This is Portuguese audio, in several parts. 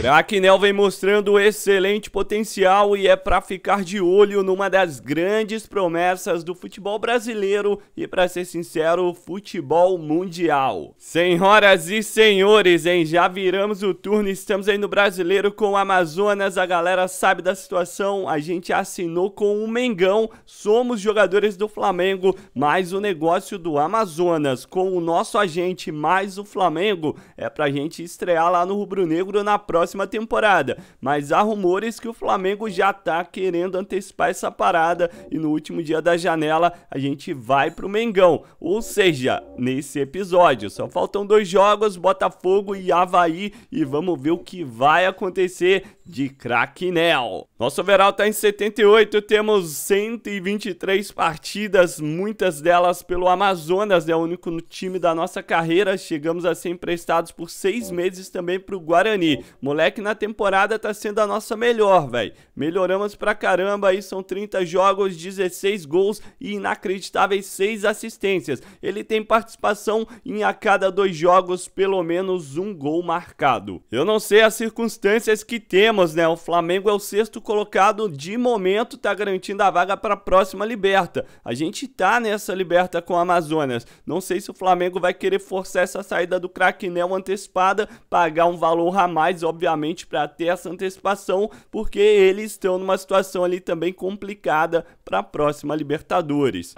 Cracknell vem mostrando excelente potencial e é para ficar de olho numa das grandes promessas do futebol brasileiro e, para ser sincero, futebol mundial. Senhoras e senhores, hein? Já viramos o turno, estamos aí no Brasileiro com o Amazonas, a galera sabe da situação, a gente assinou com o Mengão, somos jogadores do Flamengo, mas o negócio do Amazonas com o nosso agente mais o Flamengo é pra gente estrear lá no Rubro Negro na próxima próxima temporada, mas há rumores que o Flamengo já tá querendo antecipar essa parada e no último dia da janela a gente vai pro Mengão. Ou seja, nesse episódio só faltam dois jogos, Botafogo e Havaí e vamos ver o que vai acontecer de Cracknell. Nosso overall tá em 78, temos 123 partidas, muitas delas pelo Amazonas, é o único time da nossa carreira. Chegamos a ser emprestados por seis meses também pro Guarani. Moleque na temporada tá sendo a nossa melhor, velho. Melhoramos pra caramba aí, são 30 jogos, 16 gols e inacreditáveis 6 assistências. Ele tem participação em a cada dois jogos, pelo menos um gol marcado. Eu não sei as circunstâncias que temos né? O Flamengo é o sexto colocado de momento, tá garantindo a vaga para a próxima Liberta. A gente tá nessa Liberta com o Amazonas. Não sei se o Flamengo vai querer forçar essa saída do Cracknell antecipada, pagar um valor a mais, obviamente, para ter essa antecipação, porque eles estão numa situação ali também complicada para a próxima Libertadores.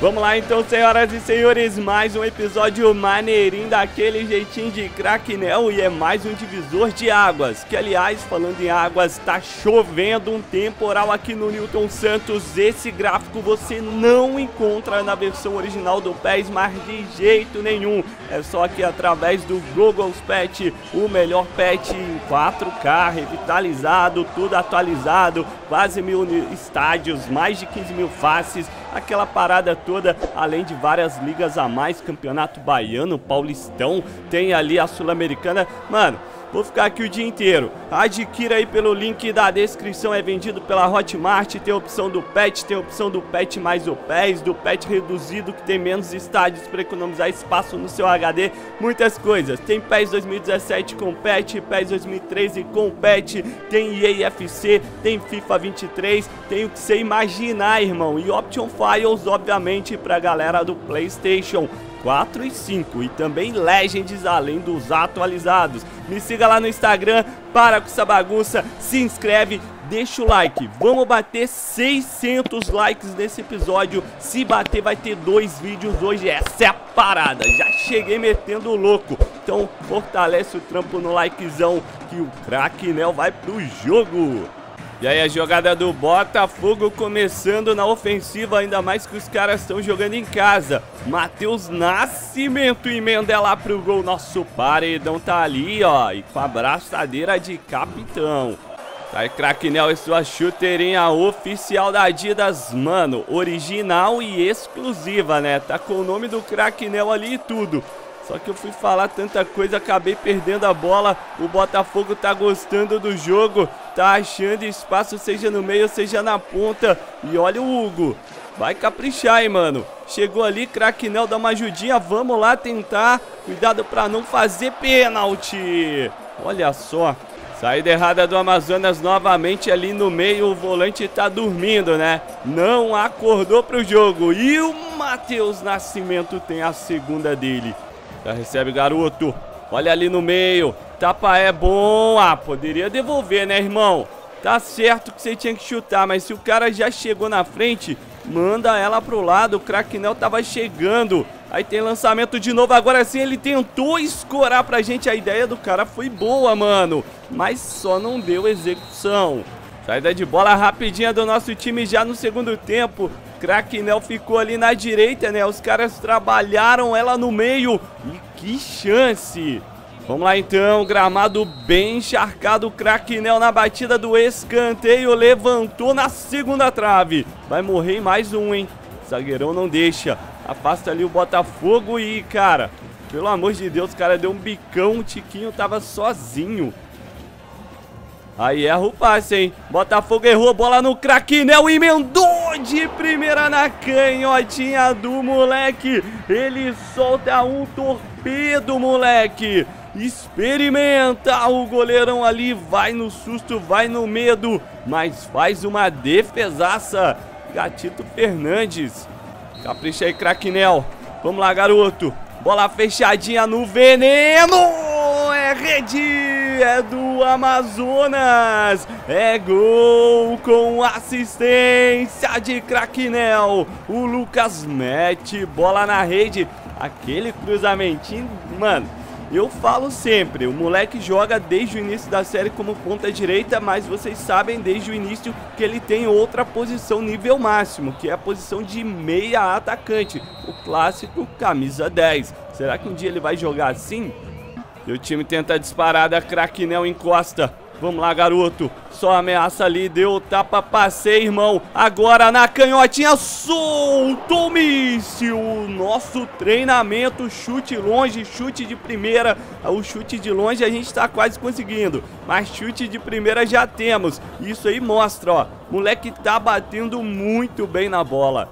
Vamos lá então, senhoras e senhores, mais um episódio maneirinho daquele jeitinho de Cracknell e é mais um divisor de águas, que aliás, falando em águas, tá chovendo um temporal aqui no Newton Santos, esse gráfico você não encontra na versão original do PES, mas de jeito nenhum, é só aqui através do Google's Pet, o melhor pet em 4K, revitalizado, tudo atualizado, quase mil estádios, mais de 15 mil faces, aquela parada toda, além de várias ligas a mais, campeonato baiano, paulistão, tem ali a sul-americana, mano, Vou ficar aqui o dia inteiro. Adquira aí pelo link da descrição, é vendido pela Hotmart, tem a opção do PET, tem a opção do PET mais o PES, do PET reduzido, que tem menos estádios para economizar espaço no seu HD, muitas coisas. Tem PES 2017 com PET, PES 2013 com PET, tem EAFC, tem FIFA 23, tem o que você imaginar, irmão. E Option Files, obviamente, pra galera do Playstation. 4 e 5 e também Legends além dos atualizados. Me siga lá no Instagram, para com essa bagunça, se inscreve, deixa o like. Vamos bater 600 likes nesse episódio. Se bater vai ter dois vídeos hoje, essa é a parada. Já cheguei metendo o louco. Então fortalece o trampo no likezão que o craque Nel vai pro jogo. E aí a jogada do Botafogo começando na ofensiva, ainda mais que os caras estão jogando em casa. Matheus Nascimento emenda lá pro gol. Nosso paredão tá ali, ó, e com a braçadeira de capitão. Aí Cracknell e sua chuteirinha oficial da Adidas, mano, original e exclusiva, né? Tá com o nome do Cracknell ali e tudo. Só que eu fui falar tanta coisa, acabei perdendo a bola. O Botafogo tá gostando do jogo, tá achando espaço, seja no meio, seja na ponta. E olha o Hugo, vai caprichar, hein, mano. Chegou ali, Cracknell dá uma ajudinha, vamos lá tentar. Cuidado pra não fazer pênalti. Olha só, Saída errada do Amazonas novamente ali no meio. O volante tá dormindo, né? Não acordou pro jogo. E o Matheus Nascimento tem a segunda dele. Já recebe garoto. Olha ali no meio. Tapa é bom. Ah, poderia devolver, né, irmão? Tá certo que você tinha que chutar, mas se o cara já chegou na frente, manda ela pro lado. O Cracknell tava chegando. Aí tem lançamento de novo. Agora sim ele tentou escorar pra gente. A ideia do cara foi boa, mano. Mas só não deu execução. Saída de bola rapidinha do nosso time já no segundo tempo. Cracknell ficou ali na direita, né? Os caras trabalharam ela no meio. E que chance! Vamos lá então, gramado bem encharcado, Cracknell na batida do escanteio, levantou na segunda trave. Vai morrer mais um, hein? Zagueirão não deixa. Afasta ali o Botafogo e, cara, pelo amor de Deus, cara deu um bicão, o Tiquinho tava sozinho. Aí erra o passe, hein? Botafogo errou, bola no Cracknell, emendou de primeira na canhotinha do moleque. Ele solta um torpedo, moleque. Experimenta o goleirão ali, vai no susto, vai no medo, mas faz uma defesaça. Gatito Fernandes. Capricha aí, Craquinel. Vamos lá, garoto. Bola fechadinha no veneno. É rede. É do Amazonas. É gol com assistência de Craquinel. O Lucas mete bola na rede. Aquele cruzamentinho, mano eu falo sempre, o moleque joga desde o início da série como ponta direita, mas vocês sabem desde o início que ele tem outra posição nível máximo, que é a posição de meia atacante, o clássico camisa 10. Será que um dia ele vai jogar assim? E o time tenta a disparada, Craquinel encosta. Vamos lá, garoto. Só ameaça ali, deu tapa, passei, irmão. Agora na canhotinha, soltou o míssil. Nosso treinamento, chute longe, chute de primeira. O chute de longe a gente tá quase conseguindo. Mas chute de primeira já temos. Isso aí mostra, ó. Moleque tá batendo muito bem na bola.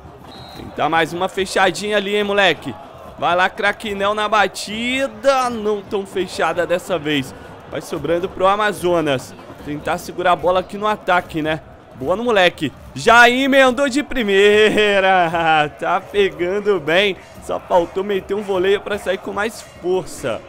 Tentar mais uma fechadinha ali, hein, moleque. Vai lá, Craquinel na batida. Não tão fechada dessa vez. Vai sobrando pro Amazonas. Tentar segurar a bola aqui no ataque, né? Boa no moleque. Já emendou de primeira. Tá pegando bem. Só faltou meter um voleio pra sair com mais força.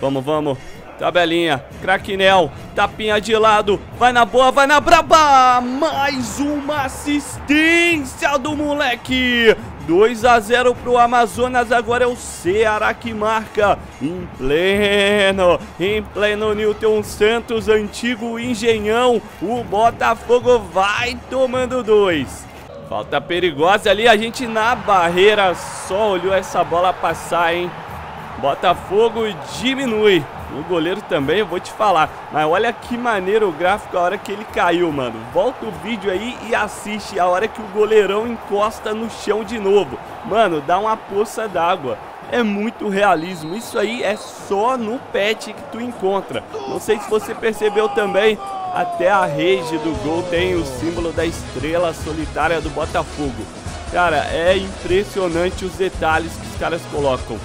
Vamos, vamos. Tabelinha, Craquinel, tapinha de lado, vai na boa, vai na braba, mais uma assistência do moleque, 2 a 0 pro Amazonas, agora é o Ceará que marca em pleno, em pleno Newton Santos, antigo engenhão, o Botafogo vai tomando dois. Falta perigosa ali, a gente na barreira só olhou essa bola passar, hein? Botafogo diminui. O goleiro também, eu vou te falar. Mas olha que maneiro o gráfico a hora que ele caiu, mano. Volta o vídeo aí e assiste a hora que o goleirão encosta no chão de novo. Mano, dá uma poça d'água. É muito realismo. Isso aí é só no pet que tu encontra. Não sei se você percebeu também. Até a rede do gol tem o símbolo da estrela solitária do Botafogo. Cara, é impressionante os detalhes que os caras colocam.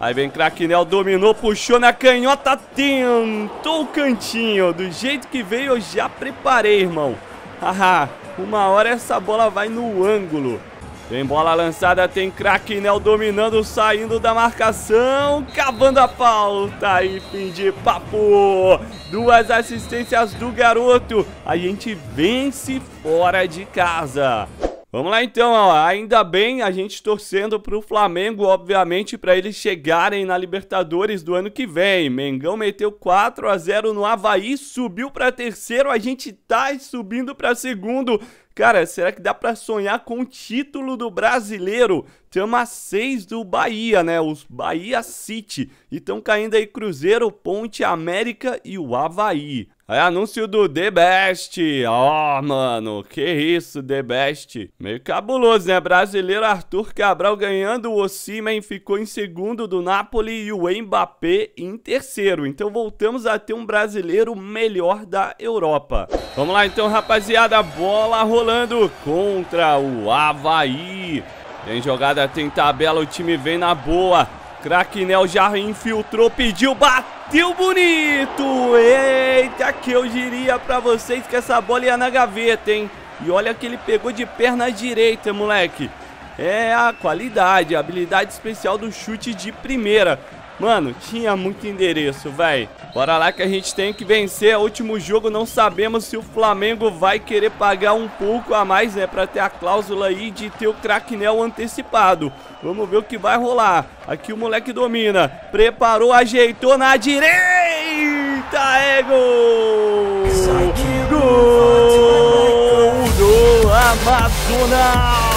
Aí vem Craquinel, dominou, puxou na canhota, tentou o cantinho. Do jeito que veio, eu já preparei, irmão. Haha, uma hora essa bola vai no ângulo. Tem bola lançada, tem Craquinel dominando, saindo da marcação, cavando a falta e fim de papo. Duas assistências do garoto, a gente vence fora de casa. Vamos lá então, ó. ainda bem a gente torcendo pro Flamengo, obviamente, para eles chegarem na Libertadores do ano que vem. Mengão meteu 4 a 0 no Havaí, subiu para terceiro, a gente tá subindo para segundo. Cara, será que dá para sonhar com o título do brasileiro? Tamo a 6 do Bahia, né? Os Bahia City. E estão caindo aí Cruzeiro, Ponte, América e o Havaí. É anúncio do The Best. Ó, oh, mano, que isso, The Best. Meio cabuloso, né? Brasileiro Arthur Cabral ganhando, o Osimhen ficou em segundo do Napoli e o Mbappé em terceiro. Então voltamos a ter um brasileiro melhor da Europa. Vamos lá então, rapaziada, bola rolando contra o Havaí. Tem jogada, tem tabela, o time vem na boa. Craquinel já infiltrou, pediu, bateu bonito! Eita, que eu diria pra vocês que essa bola ia na gaveta, hein? E olha que ele pegou de perna direita, moleque. É a qualidade, a habilidade especial do chute de primeira. Mano, tinha muito endereço, velho. Bora lá que a gente tem que vencer. O último jogo não sabemos se o Flamengo vai querer pagar um pouco a mais, né? Pra ter a cláusula aí de ter o Cracknell antecipado. Vamos ver o que vai rolar. Aqui o moleque domina. Preparou, ajeitou na direita. É gol! Gol do Amazonas!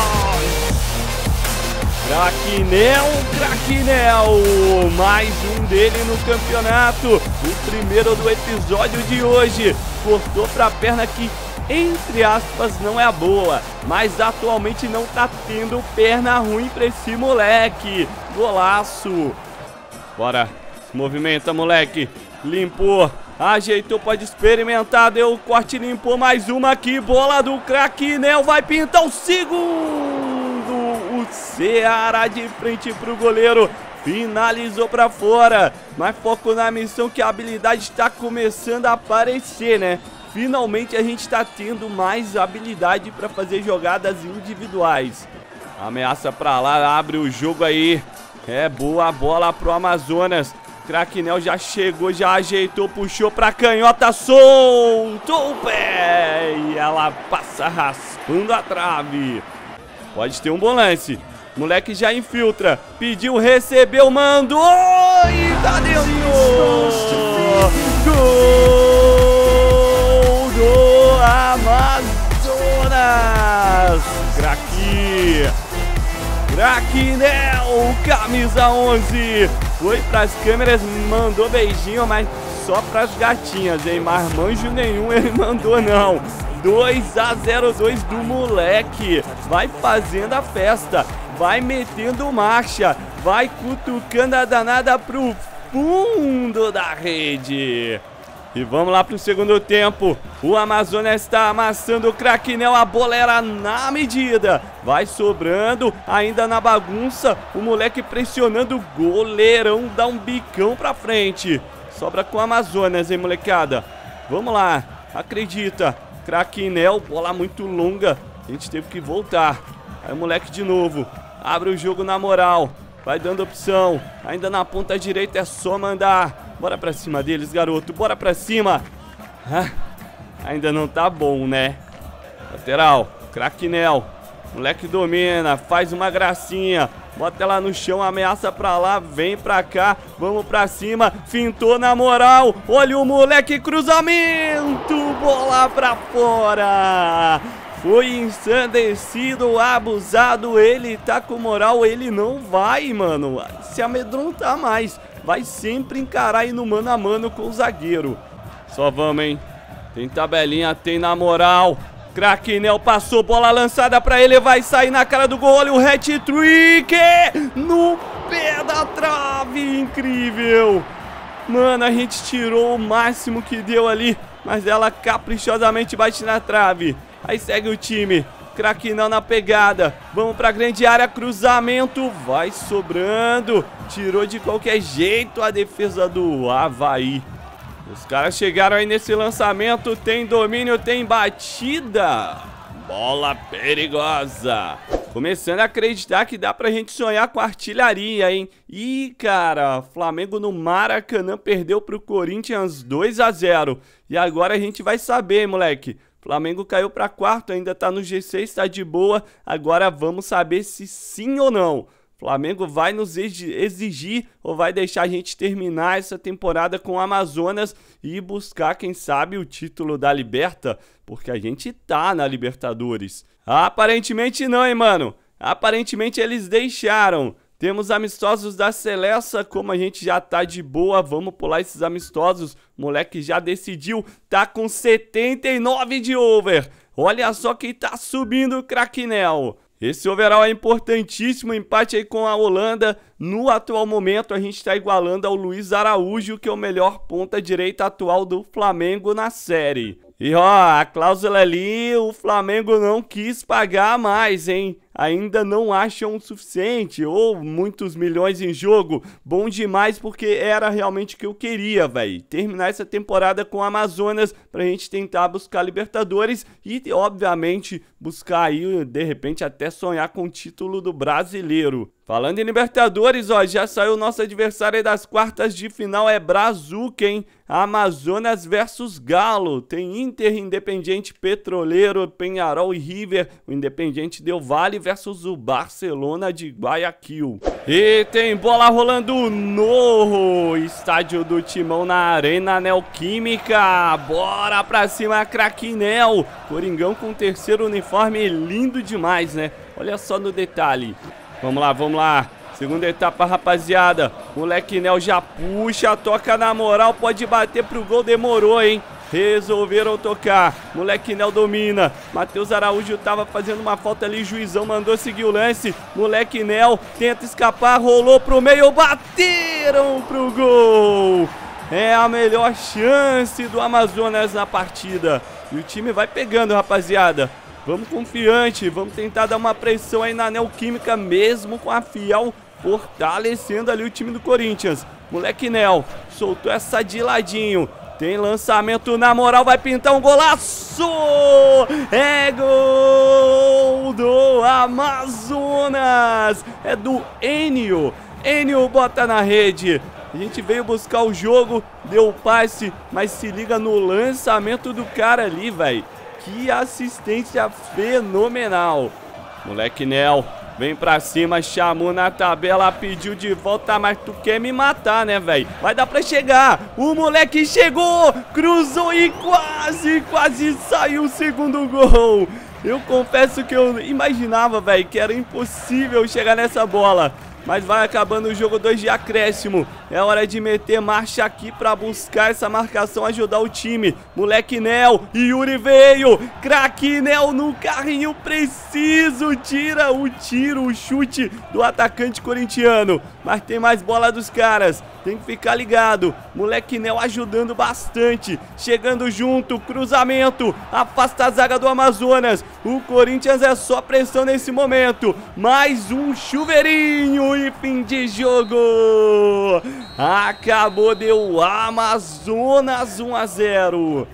Craquinel, Craquinel, mais um dele no campeonato, o primeiro do episódio de hoje, cortou pra perna que, entre aspas, não é a boa, mas atualmente não tá tendo perna ruim pra esse moleque, golaço, bora, movimenta moleque, limpou, Ajeitou, pode experimentar, deu o corte, limpou mais uma. Aqui, bola do craque Nel, vai pintar o segundo, Ceará de frente pro goleiro, finalizou para fora, mas foco na missão que a habilidade está começando a aparecer, né? Finalmente a gente está tendo mais habilidade para fazer jogadas individuais. Ameaça para lá, abre o jogo aí. É boa bola pro Amazonas. Craquinel já chegou, já ajeitou, puxou pra canhota, soltou o pé e ela passa raspando a trave. Pode ter um bom lance. Moleque já infiltra, pediu, recebeu, mandou e tá dentro. Gol do Amazonas. Craque. Craquinel, camisa 11. Foi pras câmeras, mandou beijinho, mas só pras gatinhas, hein? Marmanjo nenhum ele mandou, não. 2 a 0 2 do moleque. Vai fazendo a festa. Vai metendo marcha. Vai cutucando a danada pro fundo da rede. E vamos lá pro segundo tempo. O Amazonas está amassando o Craquinel. A bola era na medida. Vai sobrando, ainda na bagunça. O moleque pressionando o goleirão. Dá um bicão pra frente. Sobra com o Amazonas, hein, molecada? Vamos lá. Acredita. Craquinel, bola muito longa. A gente teve que voltar. Aí o moleque de novo. Abre o jogo na moral. Vai dando opção. Ainda na ponta direita é só mandar. Bora pra cima deles, garoto. Bora pra cima. Ah, ainda não tá bom, né? Lateral. Craquinel. Moleque domina. Faz uma gracinha. Bota ela no chão, ameaça pra lá, vem pra cá, vamos pra cima, fintou na moral, olha o moleque, cruzamento, bola pra fora. Foi ensandecido, abusado, ele tá com moral, ele não vai, mano, se amedrontar mais vai sempre encarar no mano a mano com o zagueiro. Só vamos, hein? Tem tabelinha, tem na moral. Craquinel passou, bola lançada pra ele, vai sair na cara do gol. Olha o hat-trick no pé da trave, incrível. Mano, a gente tirou o máximo que deu ali, mas ela caprichosamente bate na trave. Aí segue o time. Craquinão na pegada. Vamos pra grande área, cruzamento. Vai sobrando. Tirou de qualquer jeito a defesa do Havaí. Os caras chegaram aí nesse lançamento. Tem domínio, tem batida. Bola perigosa. Começando a acreditar que dá pra gente sonhar com artilharia, hein? Ih, cara, Flamengo no Maracanã perdeu pro Corinthians 2 a 0 E agora a gente vai saber, moleque. Flamengo caiu para quarto, ainda está no G6, está de boa. Agora vamos saber se sim ou não. Flamengo vai nos exigir ou vai deixar a gente terminar essa temporada com o Amazonas e buscar, quem sabe, o título da Liberta, porque a gente tá na Libertadores. Aparentemente não, hein, mano? Aparentemente eles deixaram. Temos amistosos da Celesta, como a gente já tá de boa, vamos pular esses amistosos. Moleque já decidiu, tá com 79 de over. Olha só quem tá subindo o Craquinel. Esse overall é importantíssimo, empate aí com a Holanda. No atual momento, a gente está igualando ao Luiz Araújo, que é o melhor ponta direita atual do Flamengo na série. E ó, a cláusula ali, o Flamengo não quis pagar mais, hein? Ainda não acham o suficiente, ou muitos milhões em jogo, bom demais porque era realmente o que eu queria, velho. Terminar essa temporada com Amazonas pra gente tentar buscar Libertadores e, obviamente, buscar aí, de repente, até sonhar com o título do brasileiro. Falando em Libertadores, ó, já saiu nosso adversário das quartas de final, é Brazuca, hein? Amazonas versus Galo. Tem Inter, Independiente Petroleiro, Penharol e River. O Independiente deu Vale versus o Barcelona de Guayaquil. E tem bola rolando no estádio do Timão na Arena Neoquímica. Bora pra cima, Craquinel. Coringão com o terceiro uniforme, lindo demais, né? Olha só no detalhe. Vamos lá, vamos lá. Segunda etapa, rapaziada. Moleque Nel já puxa, toca na moral, pode bater pro gol, demorou, hein? Resolveram tocar. Moleque Nel domina. Matheus Araújo tava fazendo uma falta ali. Juizão mandou seguir o lance. Moleque Nel tenta escapar. Rolou pro meio. Bateram pro gol. é a melhor chance do Amazonas na partida. E o time vai pegando, rapaziada. Vamos confiante, vamos tentar dar uma pressão aí na Neoquímica, mesmo com a Fiel fortalecendo ali o time do Corinthians. Moleque Nel soltou essa de ladinho. Tem lançamento na moral, vai pintar um golaço! É gol do Amazonas! É do Enio. Enio bota na rede. A gente veio buscar o jogo, deu o passe, mas se liga no lançamento do cara ali, velho. Que assistência fenomenal. Moleque Nel Vem pra cima, chamou na tabela, pediu de volta, mas tu quer me matar, né, velho? Vai dar pra chegar. O moleque chegou, cruzou e quase, quase saiu o segundo gol. Eu confesso que eu imaginava, velho, que era impossível chegar nessa bola. Mas vai acabando o jogo 2 de acréscimo. É hora de meter marcha aqui pra buscar essa marcação, ajudar o time. Moleque Nel, Yuri veio. Craque Nel no carrinho preciso. Tira o tiro, o chute do atacante corintiano. Mas tem mais bola dos caras. Tem que ficar ligado. Moleque Nel ajudando bastante. Chegando junto, cruzamento. Afasta a zaga do Amazonas. O Corinthians é só pressão nesse momento. Mais um chuveirinho e fim de jogo. Acabou, deu Amazonas 1 a 0.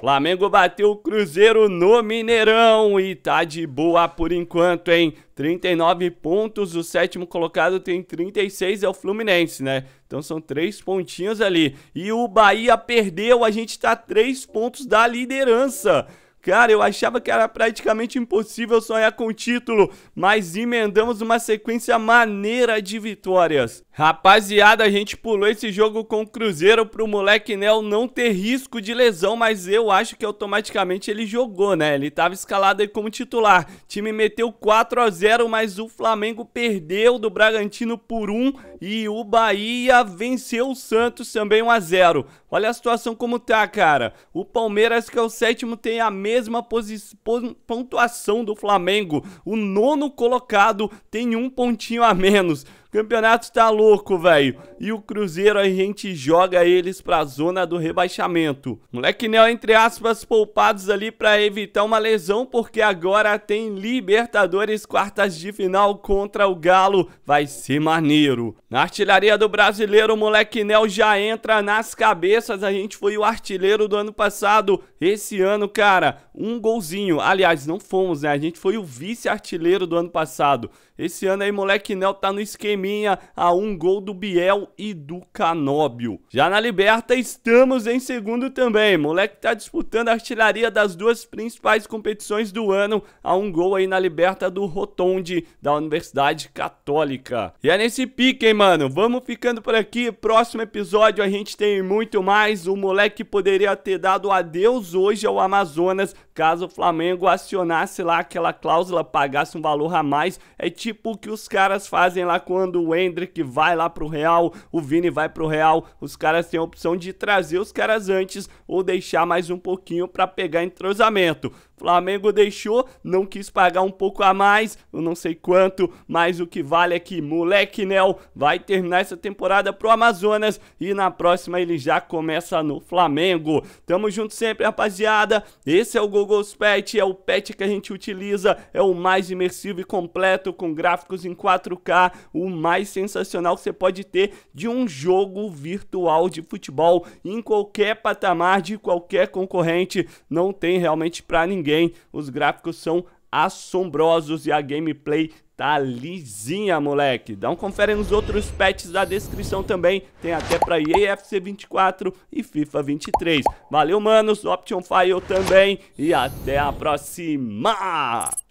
Flamengo bateu o Cruzeiro no Mineirão e tá de boa por enquanto, hein? 39 pontos, o sétimo colocado tem 36, é o Fluminense, né? Então são três pontinhos ali. E o Bahia perdeu, a gente tá três pontos da liderança. Cara, eu achava que era praticamente impossível sonhar com o título, mas emendamos uma sequência maneira de vitórias. Rapaziada, a gente pulou esse jogo com o Cruzeiro pro moleque Nel não ter risco de lesão, mas eu acho que automaticamente ele jogou, né? Ele tava escalado aí como titular. O time meteu 4 a 0, mas o Flamengo perdeu do Bragantino por 1 e o Bahia venceu o Santos também 1 a 0. Olha a situação como tá, cara. O Palmeiras, que é o sétimo, tem a mesma pontuação do Flamengo. O nono colocado tem um pontinho a menos campeonato tá louco, velho. E o Cruzeiro a gente joga eles pra zona do rebaixamento. Moleque Nel, entre aspas, poupados ali pra evitar uma lesão, porque agora tem Libertadores quartas de final contra o Galo. Vai ser maneiro. Na artilharia do brasileiro, o moleque Nel já entra nas cabeças. A gente foi o artilheiro do ano passado. Esse ano, cara, um golzinho. Aliás, não fomos, né? A gente foi o vice-artilheiro do ano passado. Esse ano aí, moleque Nel tá no esqueminha a um gol do Biel e do Canóbio. Já na Liberta, estamos em segundo também. Moleque tá disputando a artilharia das duas principais competições do ano a um gol aí na Liberta do Rotonde da Universidade Católica. E é nesse pique, hein, mano? Vamos ficando por aqui. Próximo episódio a gente tem muito mais. O moleque poderia ter dado adeus hoje ao Amazonas caso o Flamengo acionasse lá aquela cláusula, pagasse um valor a mais. É tipo o que os caras fazem lá quando o Hendrick vai lá pro Real, o Vini vai pro Real. Os caras têm a opção de trazer os caras antes ou deixar mais um pouquinho para pegar entrosamento. Flamengo deixou, não quis pagar um pouco a mais, eu não sei quanto, mas o que vale é que moleque Nel vai terminar essa temporada pro Amazonas e na próxima ele já começa no Flamengo. Tamo junto sempre, rapaziada. Esse é o Gogo's Pet, é o pet que a gente utiliza, é o mais imersivo e completo com gráficos em 4K, o mais sensacional que você pode ter de um jogo virtual de futebol em qualquer patamar de qualquer concorrente, não tem realmente para ninguém ninguém. Os gráficos são assombrosos e a gameplay tá lisinha, moleque. Dá um confere nos outros patches da descrição também. Tem até pra EAFC 24 e FIFA 23. Valeu, manos. Option File também. E até a próxima!